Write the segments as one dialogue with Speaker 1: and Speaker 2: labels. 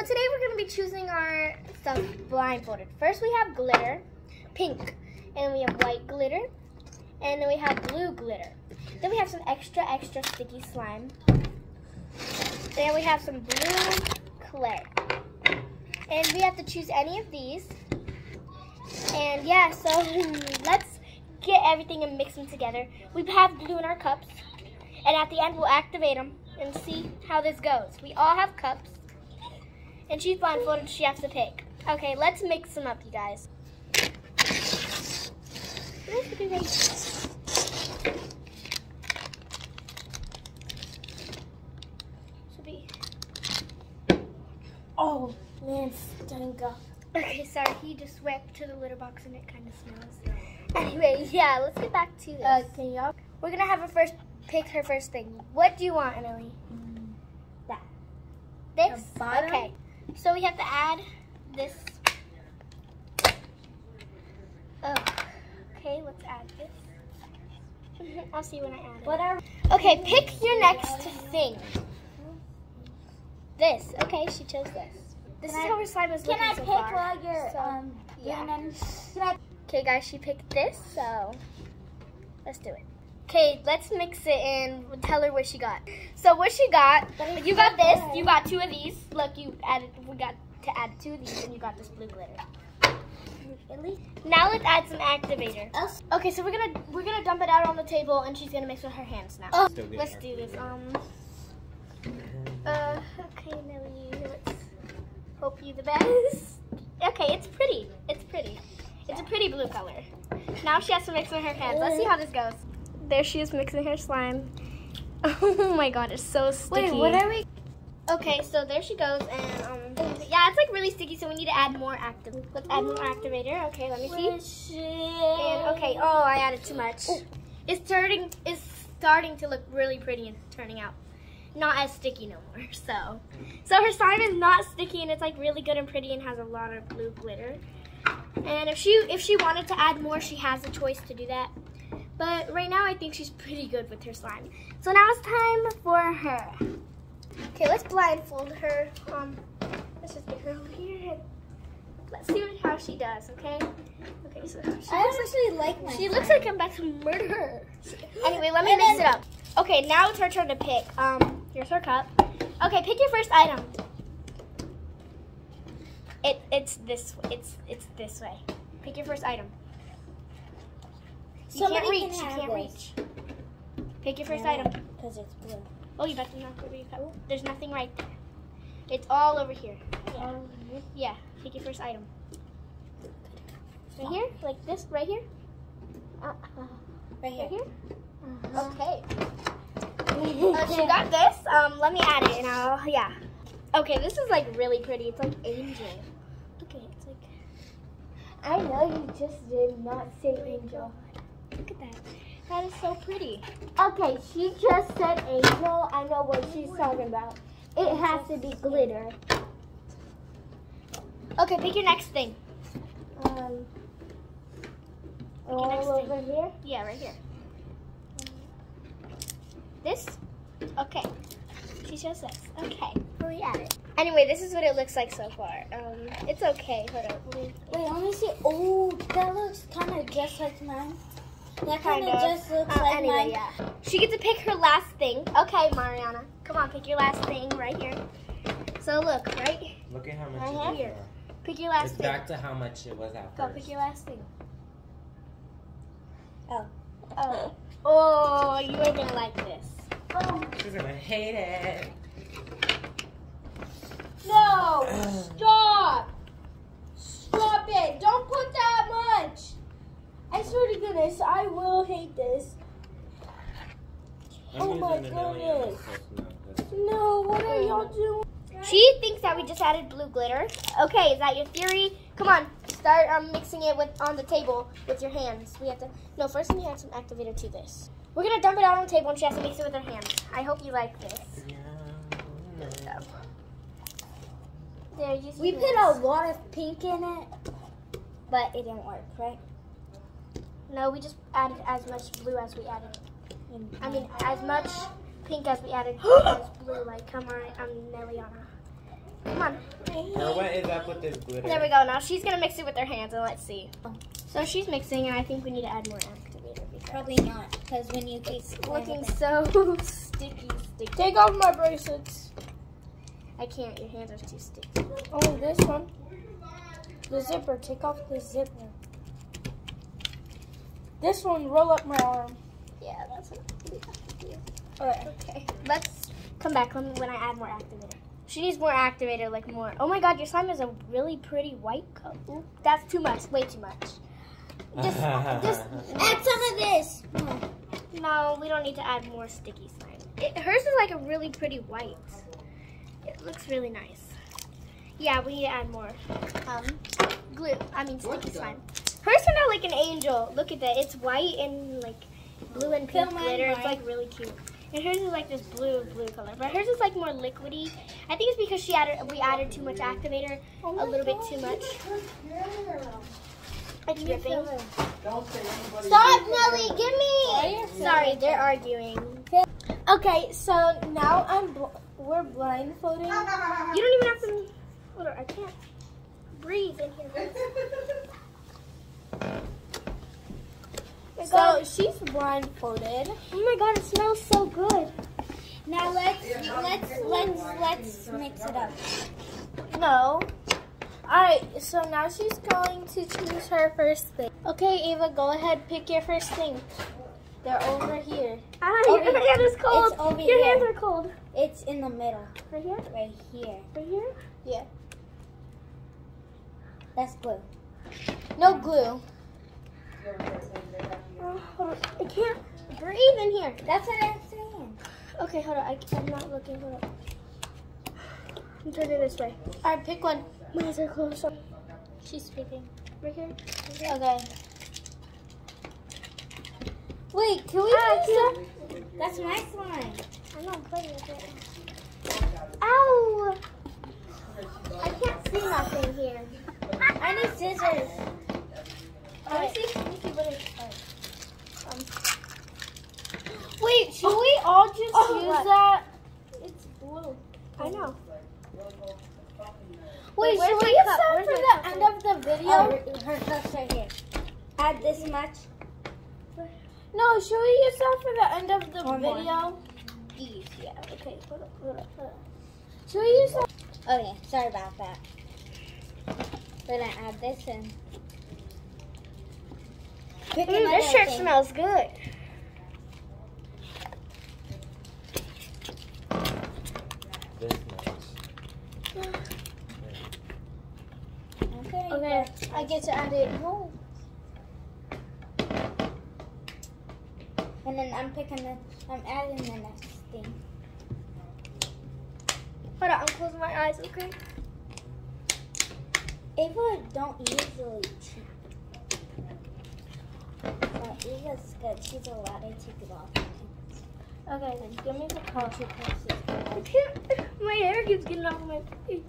Speaker 1: so today we're going to be choosing our stuff blindfolded. First we have glitter, pink, and we have white glitter, and then we have blue glitter. Then we have some extra, extra sticky slime. Then we have some blue clay. And we have to choose any of these. And yeah, so let's get everything and mix them together. We have glue in our cups. And at the end, we'll activate them and see how this goes. We all have cups. And she's blindfolded, she has to pick. Okay, let's mix them up, you guys. Should be.
Speaker 2: Oh, man, stinker.
Speaker 1: Okay, sorry, he just went to the litter box and it kind of smells. Anyway, yeah, let's get back to this.
Speaker 2: Uh, can y'all?
Speaker 1: We're gonna have her first pick her first thing. What do you want, Emily?
Speaker 2: That.
Speaker 1: This? Okay. So we have to add this. Oh. Okay, let's add this. I'll see when I add it.
Speaker 2: Whatever.
Speaker 1: Okay, pick your next thing. This. Okay, she chose this. This
Speaker 2: Can
Speaker 1: is
Speaker 2: I-
Speaker 1: how her slime is
Speaker 2: Can
Speaker 1: looking
Speaker 2: I
Speaker 1: so
Speaker 2: pick
Speaker 1: far.
Speaker 2: while you're
Speaker 1: So,
Speaker 2: um
Speaker 1: yeah.
Speaker 2: Can I?
Speaker 1: Okay, guys, she picked this, so let's do it. Okay, let's mix it and tell her what she got. So what she got, you got this, you got two of these. Look, you added, we got to add two of these, and you got this blue glitter.
Speaker 2: Really?
Speaker 1: Now let's add some activator. Okay, so we're gonna we're gonna dump it out on the table, and she's gonna mix with her hands now.
Speaker 2: Oh.
Speaker 1: Let's do this. Um. Uh. Okay, Millie. Let's hope you the best. Okay, it's pretty. It's pretty. It's a pretty blue color. Now she has to mix with her hands. Let's see how this goes. There she is mixing her slime. Oh my god, it's so sticky.
Speaker 2: Wait, what are we?
Speaker 1: Okay, so there she goes, and um, yeah, it's like really sticky, so we need to add more active. Let's add more activator. Okay, let me see. And okay, oh, I added too much. It's turning, it's starting to look really pretty and turning out not as sticky no more. So, so her slime is not sticky, and it's like really good and pretty, and has a lot of blue glitter. And if she if she wanted to add more, she has a choice to do that. But right now, I think she's pretty good with her slime. So now it's time for her. Okay, let's blindfold her. Um, let's just get her over here. And let's see how she does. Okay. Okay, so she
Speaker 2: I actually like my.
Speaker 1: she looks like I'm about to murder her. Anyway, let me mix it up. Okay, now it's her turn to pick. Um, here's her cup. Okay, pick your first item. It it's this it's it's this way. Pick your first item. You
Speaker 2: Somebody
Speaker 1: can't
Speaker 2: can
Speaker 1: reach. you can't reach. Pick your first
Speaker 2: Yeah,
Speaker 1: item.
Speaker 2: Because it's blue.
Speaker 1: Oh, you about to knock over your cup. There's nothing right there. It's all over here. Yeah. Yeah. Pick your first item. Right here, like this, right here. Uh, uh,
Speaker 2: Right
Speaker 1: right
Speaker 2: here.
Speaker 1: here.
Speaker 2: Uh-huh.
Speaker 1: Okay. Uh, she got this. Um, let me add it, and I'll yeah. Okay, this is like really pretty. It's like angel. Okay. It's like
Speaker 2: I know you just did not say angel.
Speaker 1: Look at that. That is so pretty.
Speaker 2: Okay, she just said angel. I know what she's talking about. It has to be glitter.
Speaker 1: Okay, pick your next thing.
Speaker 2: Um, all
Speaker 1: thing.
Speaker 2: over here.
Speaker 1: Yeah, right here. This? Okay. She shows this. Okay. We add it. Anyway, this is what it looks like so far. Um, it's okay. Hold up.
Speaker 2: Wait, let me see. Oh, that looks kind of just like mine. That kind of just looks
Speaker 1: Uh,
Speaker 2: like
Speaker 1: anyway,
Speaker 2: mine.
Speaker 1: yeah. She gets to pick her last thing. Okay, Mariana. Come on, pick your last thing right here. So look, right?
Speaker 3: Look at how much
Speaker 1: Right
Speaker 3: it is.
Speaker 1: here. Pick your last
Speaker 3: It's
Speaker 1: thing.
Speaker 3: back to how much it was at
Speaker 1: Go,
Speaker 3: first.
Speaker 1: pick your last thing.
Speaker 2: Oh.
Speaker 1: Oh. Oh, you are gonna like this.
Speaker 2: Oh,
Speaker 3: She's gonna hate it.
Speaker 2: no! Stop! Stop it! Don't put that much! I swear to goodness, I will hate this.
Speaker 3: I'm
Speaker 2: Oh my goodness.
Speaker 3: close enough. That's-
Speaker 2: No, what are y'all doing?
Speaker 1: She thinks that we just added blue glitter. Okay, is that your theory? Come on, start um, mixing it with on the table with your hands. We have to. No, first we need to add some activator to this. We're gonna dump it out on the table, and she has to mix it with her hands. I hope you like this.
Speaker 3: Yeah.
Speaker 1: There, you see
Speaker 2: We
Speaker 1: this.
Speaker 2: put a lot of pink in it, but it didn't work, right?
Speaker 1: No, we just added as much blue as we added. I mean, as much pink as we added as blue. Like, come on, um, Nelliana. Come on.
Speaker 3: Or what is up with this glitter?
Speaker 1: There we go. Now she's gonna mix it with her hands and let's see. So she's mixing and I think we need to add more activator
Speaker 2: Probably not, because when you keep
Speaker 1: it's looking so sticky, sticky.
Speaker 2: Take off my bracelets.
Speaker 1: I can't. Your hands are too sticky.
Speaker 2: Oh, this one. The zipper. Take off the zipper. This one, roll up my arm.
Speaker 1: Yeah, that's what we have to do.
Speaker 2: Alright.
Speaker 1: Okay, let's come back when, when I add more activator. She needs more activator, like more. Oh my god, your slime is a really pretty white color. That's too much, way too much. Just, just
Speaker 2: Add some of this.
Speaker 1: no, we don't need to add more sticky slime. It, hers is like a really pretty white. It looks really nice. Yeah, we need to add more um, glue. I mean sticky slime. Hers turned out like an angel. Look at that. It's white and like blue and pink
Speaker 2: Fill mine
Speaker 1: glitter. It's like really cute. And hers is like this blue blue color, but hers is like more liquidy. I think it's because she added we added too much activator,
Speaker 2: Oh
Speaker 1: a little bit too much. It's dripping.
Speaker 2: Stop, Nelly. Give me.
Speaker 1: Sorry, they're arguing.
Speaker 2: Okay, so now I'm bl- we're blindfolding.
Speaker 1: You don't even have to. Hold on, I can't breathe in here.
Speaker 2: So she's blindfolded.
Speaker 1: Oh my god, it smells so good.
Speaker 2: Now let's let's let's let's mix it up.
Speaker 1: No.
Speaker 2: Alright, so now she's going to choose her first thing. Okay, Ava, go ahead, pick your first thing. They're over here.
Speaker 1: Ah,
Speaker 2: Over
Speaker 1: your hand is cold.
Speaker 2: It's over
Speaker 1: your
Speaker 2: here.
Speaker 1: hands are cold.
Speaker 2: It's in the middle,
Speaker 1: Right here?
Speaker 2: right here.
Speaker 1: Right here?
Speaker 2: Yeah. That's glue. No glue.
Speaker 1: Oh, hold on. I can't breathe in here.
Speaker 2: That's what I'm saying.
Speaker 1: Okay, hold on. I, I'm not looking. Hold on. I'm turning this way.
Speaker 2: Alright, pick one.
Speaker 1: My eyes are closed.
Speaker 2: She's speaking.
Speaker 1: Right here?
Speaker 2: Okay. Wait, can we
Speaker 1: Ah,
Speaker 2: that? That's my slime.
Speaker 1: I'm not playing with it. Ow! I can't see nothing here.
Speaker 2: I need scissors.
Speaker 1: Let me see. Let me see what it's like. Um,
Speaker 2: Wait, should we all just
Speaker 1: Oh,
Speaker 2: use
Speaker 1: what?
Speaker 2: that?
Speaker 1: it's blue. I know.
Speaker 2: Wait,
Speaker 1: Where's
Speaker 2: should we use that for the
Speaker 1: cup?
Speaker 2: end of the video?
Speaker 1: Oh,
Speaker 2: her cup's right here. Add this much. No, should we use that for the end of the
Speaker 1: One
Speaker 2: video?
Speaker 1: These, yeah. Okay, hold hold hold.
Speaker 2: Should we use that? Okay, sorry about that. We're gonna add this in. Pick
Speaker 1: Mm, this shirt
Speaker 2: thing.
Speaker 1: smells good.
Speaker 3: This much.
Speaker 2: Okay.
Speaker 1: Okay.
Speaker 2: I get to add it. No. And then I'm picking the. I'm adding the next thing.
Speaker 1: Hold on, I'm closing my eyes, okay?
Speaker 2: Ava don't usually cheat. But Ava's good. She's allowed to take it off.
Speaker 1: Okay, then give me the color. I can't. My hair keeps getting off my face.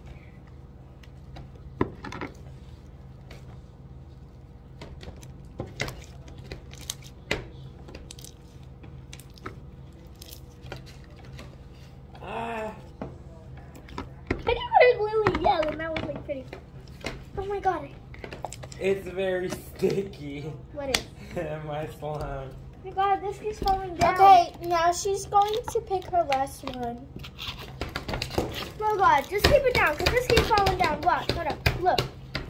Speaker 3: Ah,
Speaker 1: I never heard Lily yell, and that was like pretty. Oh my god.
Speaker 3: It's very sticky.
Speaker 1: What is?
Speaker 3: My slime.
Speaker 1: Oh my god, this keeps falling down.
Speaker 2: Okay, now she's going to pick her last one.
Speaker 1: Oh god, just keep it down, because this keeps falling down. Watch, hold up. Look.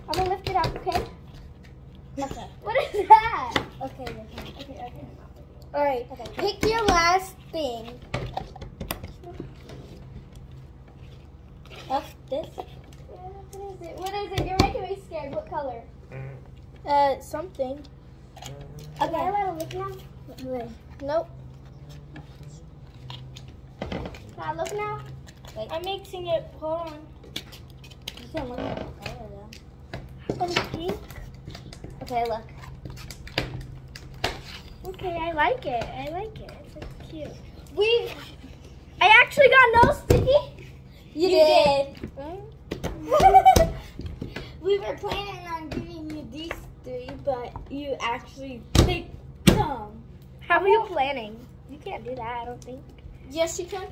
Speaker 1: I'm gonna lift it up, okay?
Speaker 2: Okay.
Speaker 1: What is that?
Speaker 2: Okay. Okay.
Speaker 1: Okay, okay.
Speaker 2: All right.
Speaker 1: Okay.
Speaker 2: Pick your last thing. That's this.
Speaker 1: Yeah, What is it? What is it? You're making me scared. What color?
Speaker 2: Uh, something.
Speaker 1: Okay. I allowed to look now?
Speaker 2: Nope.
Speaker 1: Can I look now?
Speaker 2: I'm mixing it. Hold on. You can look at the color though.
Speaker 1: Oh, pink.
Speaker 2: Okay, look.
Speaker 1: Okay, I like it. I like it. It's so cute.
Speaker 2: We.
Speaker 1: I actually got no sticky.
Speaker 2: You, did.
Speaker 1: Mm.
Speaker 2: we were planning but you actually picked them.
Speaker 1: How are you planning? You can't do that, I don't think.
Speaker 2: Yes, you can.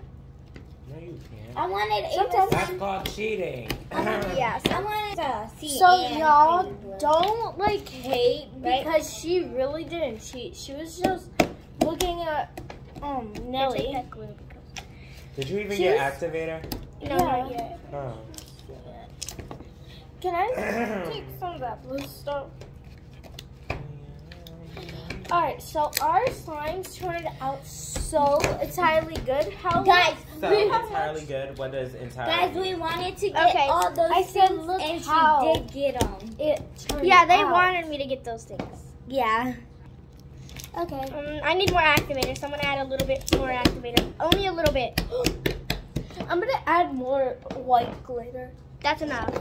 Speaker 3: No, you can't.
Speaker 2: I wanted
Speaker 1: Sometimes-
Speaker 3: That's called cheating.
Speaker 1: Yeah.
Speaker 2: I wanted to see.
Speaker 4: So y'all don't like hate
Speaker 2: Right?
Speaker 4: because she really didn't cheat. She was just looking at um Nelly.
Speaker 1: that glue because-
Speaker 3: Did you even
Speaker 4: She
Speaker 3: get
Speaker 4: was-
Speaker 3: activator?
Speaker 1: No,
Speaker 4: Yeah.
Speaker 1: not yet.
Speaker 3: Oh.
Speaker 4: Can I take some of that blue stuff? Alright, so our slimes turned out so entirely good. How
Speaker 2: Guys,
Speaker 3: So
Speaker 4: We have
Speaker 3: entirely good. What does entirely?
Speaker 2: guys, we wanted to get
Speaker 1: Okay,
Speaker 2: all those
Speaker 4: I said
Speaker 2: things,
Speaker 4: look
Speaker 2: and
Speaker 4: how-
Speaker 2: she did get them.
Speaker 4: it turned
Speaker 1: Yeah, they
Speaker 4: out.
Speaker 1: wanted me to get those things.
Speaker 2: Yeah. Okay.
Speaker 1: Um, I need more activator. So I'm gonna add a little bit more activator. Only a little bit.
Speaker 4: I'm gonna add more white glitter.
Speaker 1: That's enough.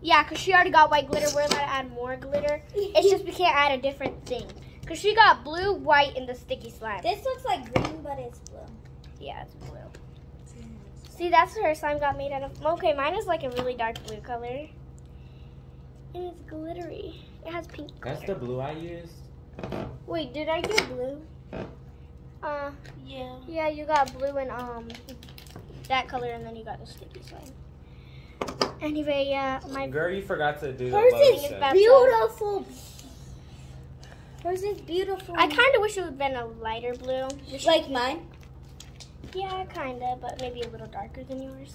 Speaker 1: Yeah, because she already got white glitter. We're allowed to add more glitter. It's just we can't add a different thing. Because she got blue, white, and the sticky slime.
Speaker 2: This looks like green, but it's blue.
Speaker 1: Yeah, it's blue. See, that's what her slime got made out of. Okay, mine is like a really dark blue color. And it's glittery. It has pink
Speaker 3: That's the blue I used.
Speaker 4: Wait, did I get blue?
Speaker 1: Uh,
Speaker 4: Yeah.
Speaker 1: yeah, you got blue and um that color, and then you got the sticky slime. Anyway, yeah, my
Speaker 3: Girl, you forgot to do the
Speaker 2: Hers is beautiful. Hers is beautiful.
Speaker 1: I kind of wish it would have been a lighter blue. Wish-
Speaker 2: like mine.
Speaker 1: yeah, kind of, but maybe a little darker than yours.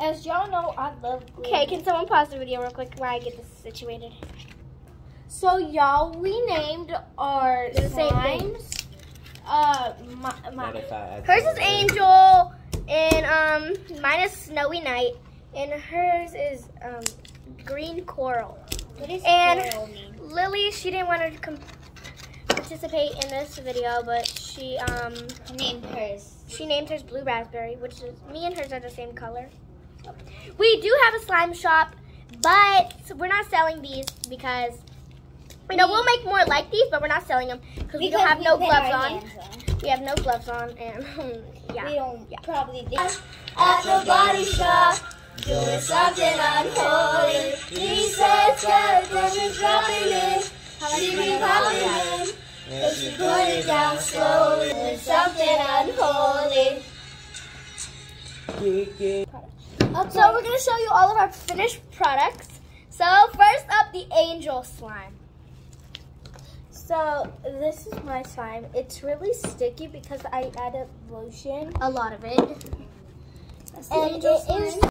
Speaker 4: As y'all know, I love glitter.
Speaker 1: Okay, can someone pause the video real quick while I get this situated?
Speaker 4: So y'all, we named our
Speaker 1: They're the same thing.
Speaker 4: slimes. Uh, my, my,
Speaker 3: if I add
Speaker 1: Hers is
Speaker 3: some glitter?
Speaker 1: Angel, and um, mine is Snowy Night, and hers is um, Green Coral.
Speaker 2: What is
Speaker 1: And-
Speaker 2: coral mean?
Speaker 1: Lily, she didn't want to participate in this video, but she um
Speaker 2: Named hers.
Speaker 1: she named hers Blue Raspberry, which is me and hers are the same color. We do have a slime shop, but we're not selling these because you know we'll make more like these, but we're not selling them because we don't have
Speaker 2: we
Speaker 1: no gloves on.
Speaker 2: hands on.
Speaker 1: We have no gloves on, and um, yeah.
Speaker 2: We don't
Speaker 1: Yeah.
Speaker 2: probably did.
Speaker 5: at the body shop, doing something unholy. He said skeleton is dropping in, she be popping in, but she put it down slowly. Doing something unholy.
Speaker 3: Kick it.
Speaker 1: So we're gonna show you all of our finished products. So first up, the angel slime.
Speaker 4: So this is my slime. It's really sticky because I added lotion.
Speaker 1: A lot of it.
Speaker 4: And it is